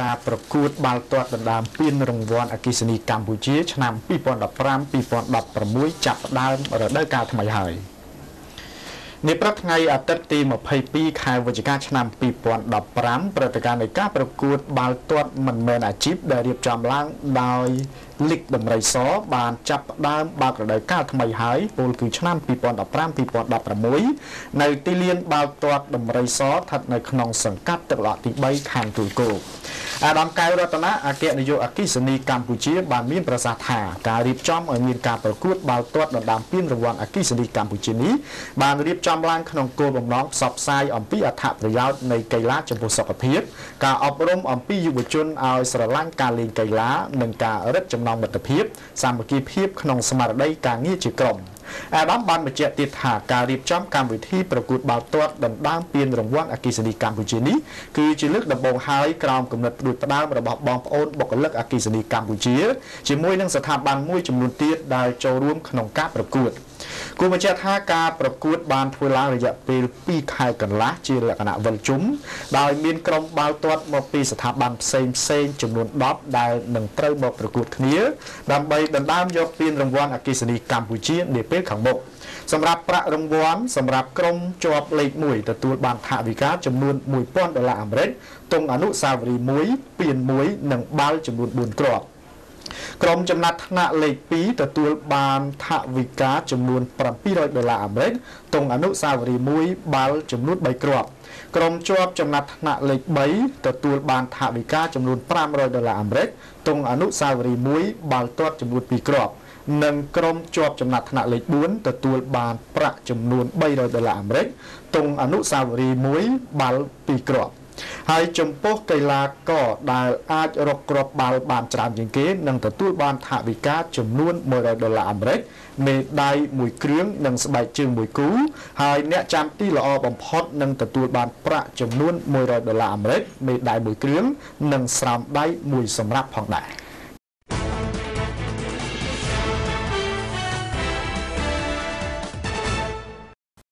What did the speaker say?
ការប្រកួតបាល់ទាត់ដណ្ដើមពានរង្វាន់អគ្គិសនីកម្ពុជា ឆ្នាំ2015-2016ចាប់ផ្ដើមរដូវកាលថ្មីហើយនាព្រឹកថ្ងៃអាទិត្យទី22ខែវិច្ឆិកាឆ្នាំ2015ព្រឹត្តិការណ៍នៃការប្រកួតបាល់ទាត់មិនមែនអាជីពដែលរៀបចំឡើងដោយលីកដំរីសបានចាប់ផ្ដើមបើករដូវកាលថ្មីហើយពលគឺឆ្នាំ2015-2016នៅទីលានបាល់ទាត់ដំរីសស្ថិតនៅក្នុងសង្កាត់ទឹកឡកទី3ខណ្ឌទួលគោកអាដាមកៅរតនាអគ្គនាយកអគ្គិសនីកម្ពុជាបានមានប្រសាសន៍ថាការរៀបចំឲ្យមានការប្រកួតបាល់ទាត់ដណ្ដើមពានរង្វាន់អគ្គិសនីកម្ពុជានេះបានរៀបចំឡើងក្នុងគោលបំណងផ្សព្វផ្សាយអំពីអត្ថប្រយោជន៍នៃកីឡាចំពោះសុខភាពការអប់រំអំពីយុវជនឲ្យស្រឡាញ់ការលេងកីឡានិងការរឹតចំណងមិត្តភាពសាមគ្គីភាពក្នុងស្មារតីការងារជាក្រុមអាដាមបានបញ្ជាក់ទៀតថាការរៀបចំកម្មវិធីប្រកួតបាល់ទាត់ដណ្ដើមពានរង្វាន់អគ្គិសនីកម្ពុជានេះគឺជាលើកដំបូងហើយក្រោមគំនិតផ្ដួចផ្ដើមរបស់បងប្អូនបុគ្គលិកអគ្គិសនីកម្ពុជាជាមួយនឹងស្ថាប័នមួយចំនួនទៀតដែលចូលរួមក្នុងការប្រកួត។ គួរបញ្ជាក់ថាការប្រកួតបានធ្វើឡើងរយៈពេល2ខែកន្លះជាលក្ខណៈវិលជុំដោយមានក្រុមបាល់ទាត់មកពីស្ថាប័នផ្សេងផ្សេងចំនួន10ដែលនឹងត្រូវមកប្រកួតគ្នាដើម្បីដណ្ដើមយកពានរង្វាន់អគ្គិសនីកម្ពុជានាពេលខាងមុខសម្រាប់ប្រាក់រង្វាន់សម្រាប់ក្រុមជាប់លេខ1ទទួលបានថវិកាចំនួន1000ដុល្លារអាមេរិកទង់អនុស្សាវរីយ៍1ពាន1និងបាល់ចំនួន4គ្រាប់ ក្រុមចំណាត់ថ្នាក់លេខ2ទទួលបានថវិកាចំនួន700ដុល្លារអាមេរិកទង់អនុស្សាវរីយ៍1បាល់ចំនួន3គ្រាប់ក្រុមជាប់ចំណាត់ថ្នាក់លេខ3ទទួលបានថវិកាចំនួន500ដុល្លារអាមេរិកទង់អនុស្សាវរីយ៍1បាល់ទាត់ចំនួន2គ្រាប់និងក្រុមជាប់ចំណាត់ថ្នាក់លេខ4ទទួលបានប្រាក់ចំនួន300ដុល្លារអាមេរិកទង់អនុស្សាវរីយ៍1បាល់2គ្រាប់ ហើយចំពោះកីឡាករដែលអាចរកគ្រាប់បាល់បានច្រើនជាងគេនឹងទទួលបានថវិកាចំនួន100ដុល្លារអាមេរិកមេដាយមួយគ្រឿងនិងស្បែកជើងមួយគូហើយអ្នកចាំទីល្អបំផុតនឹងទទួលបានប្រាក់ចំនួន100ដុល្លារអាមេរិកមេដាយមួយគ្រឿងនិងស្រោមដៃមួយសម្រាប់ផងដែរ